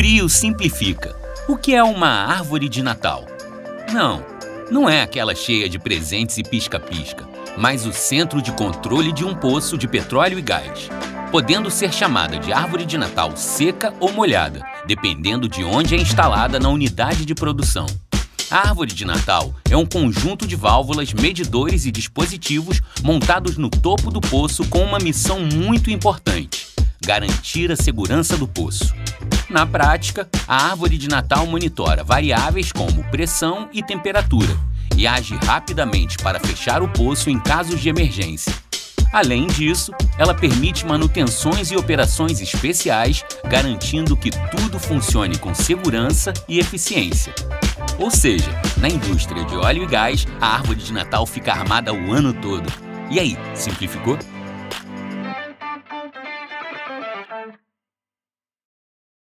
Prio simplifica. O que é uma árvore de Natal? Não, não é aquela cheia de presentes e pisca-pisca, mas o centro de controle de um poço de petróleo e gás, podendo ser chamada de árvore de Natal seca ou molhada, dependendo de onde é instalada na unidade de produção. A árvore de Natal é um conjunto de válvulas, medidores e dispositivos montados no topo do poço com uma missão muito importante: garantir a segurança do poço. Na prática, a árvore de Natal monitora variáveis como pressão e temperatura e age rapidamente para fechar o poço em casos de emergência. Além disso, ela permite manutenções e operações especiais, garantindo que tudo funcione com segurança e eficiência. Ou seja, na indústria de óleo e gás, a árvore de Natal fica armada o ano todo. E aí, simplificou?